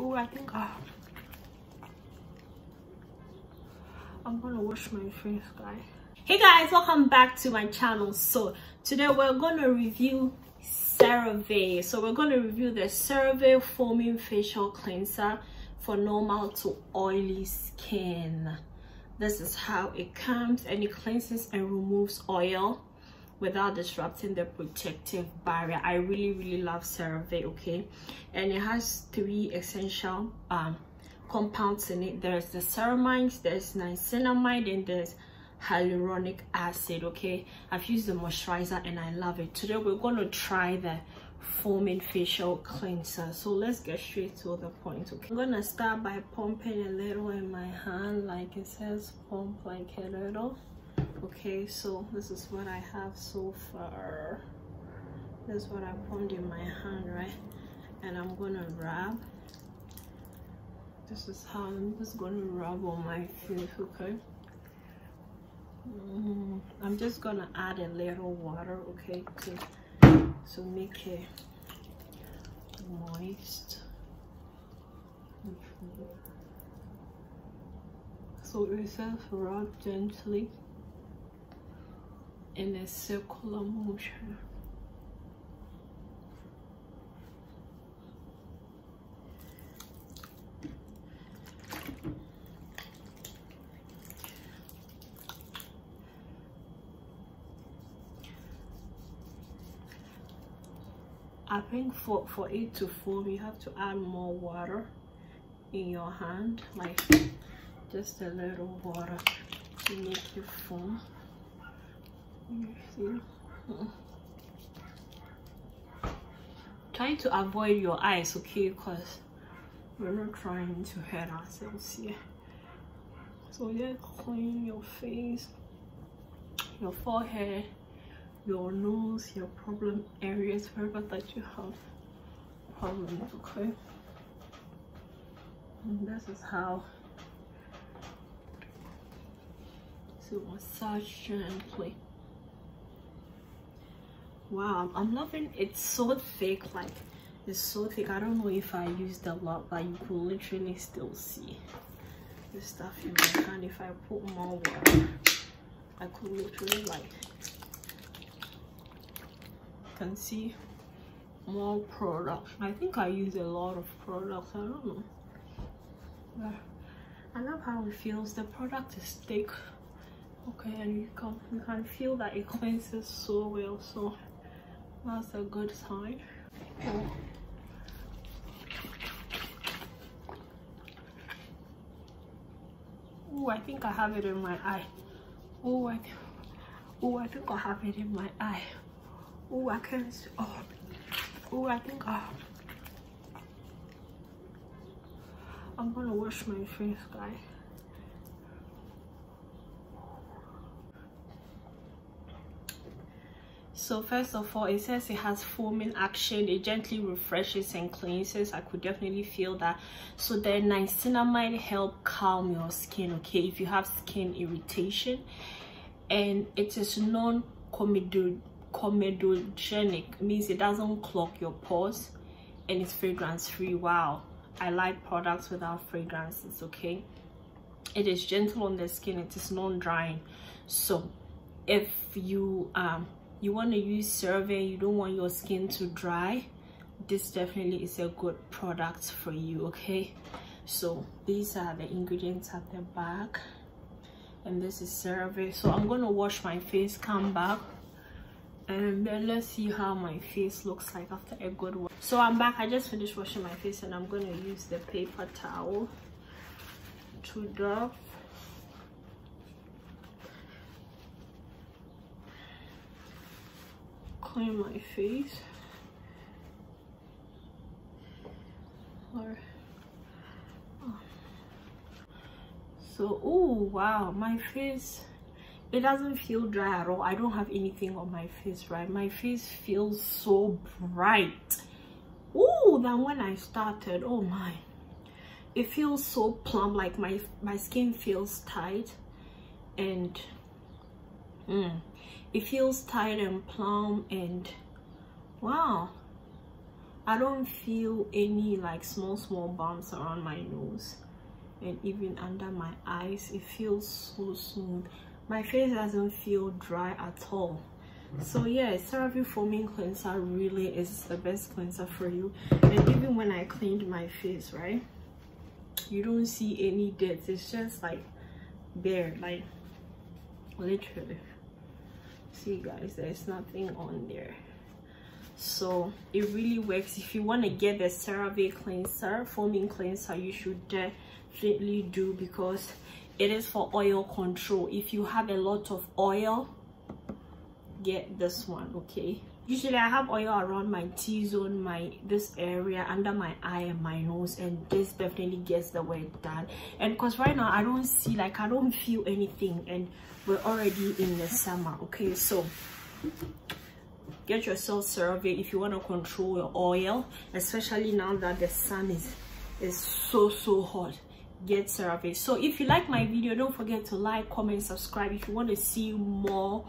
i think I, i'm gonna wash my face guys. Hey guys welcome back to my channel. So today we're gonna review CeraVe. So we're to review the CeraVe foaming facial cleanser for normal to oily skin. This is how it comes and it cleanses and removes oil without disrupting the protective barrier. I really really love cerave okay? And it has three essential um, compounds in it. There's the ceramides there's niacinamide and there's hyaluronic acid okay? I've used the moisturizer and i love it. Today we're going to try the foaming facial cleanser. So let's get straight to the point okay? I'm gonna start by pumping a little in my hand like it says pump like a little okay so this is what i have so far. This is what i pumped in my hand right? And i'm gonna rub. This is how i'm just gonna rub on my face okay? Mm, i'm just gonna add a little water okay to so make it moist. So says rub gently in a circular motion I think for, for it to foam, you have to add more water in your hand, like just a little water to make it foam. You see? Try to avoid your eyes, okay? Because we're not trying to hurt ourselves here. So yeah, clean your face, your forehead, your nose, your problem areas, wherever that you have problems, okay? And this is how to massage gently. Wow, I'm loving it. It's so thick, like it's so thick. I don't know if I used a lot, but you could literally still see the stuff in my hand. If I put more water, I could literally like can see more products i think i use a lot of products i don't know i love how it feels the product is thick okay and you can you can feel that it cleanses so well so that's a good sign oh. i think i have it in my eye oh i oh i think i have it in my eye Oh, I can't see. Oh, oh, I think oh. I'm gonna wash my face, guys. So first of all it says it has foaming action. It gently refreshes and cleanses. I could definitely feel that. So the niacinamide help calm your skin okay? If you have skin irritation and it is non-comedogenic comedogenic means it doesn't clog your pores and it's fragrance free wow. I like products without fragrances okay? It is gentle on the skin. It is non-drying. So if you um you want to use CeraVe you don't want your skin to dry this definitely is a good product for you okay? So these are the ingredients at the back and this is CeraVe so i'm to wash my face come back and then let's see how my face looks like after a good wash so i'm back. I just finished washing my face and i'm to use the paper towel to dab clean my face. Or oh. so oh wow my face it doesn't feel dry at all. I don't have anything on my face right? My face feels so bright. Oh than when i started oh my it feels so plump like my my skin feels tight and mm, it feels tight and plump and wow. I don't feel any like small small bumps around my nose and even under my eyes. It feels so smooth. My face doesn't feel dry at all. So yeah CeraVe foaming cleanser really is the best cleanser for you. And even when i cleaned my face right you don't see any dirt. It's just like bare like literally see guys there's nothing on there. So it really works. If you want to get the CeraVe cleanser foaming cleanser you should definitely do because it is for oil control. If you have a lot of oil get this one okay usually i have oil around my t-zone my this area under my eye and my nose and this definitely gets the work done. And because right now i don't see like i don't feel anything and we're already in the summer okay? So get yourself CeraVe if you want to control your oil especially now that the sun is is so so hot. Get CeraVe so if you like my video don't forget to like comment subscribe. If you want to see more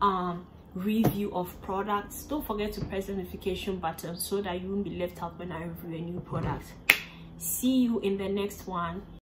um review of products. Don't forget to press the notification button so that you won't be left out when i review a new product. See you in the next one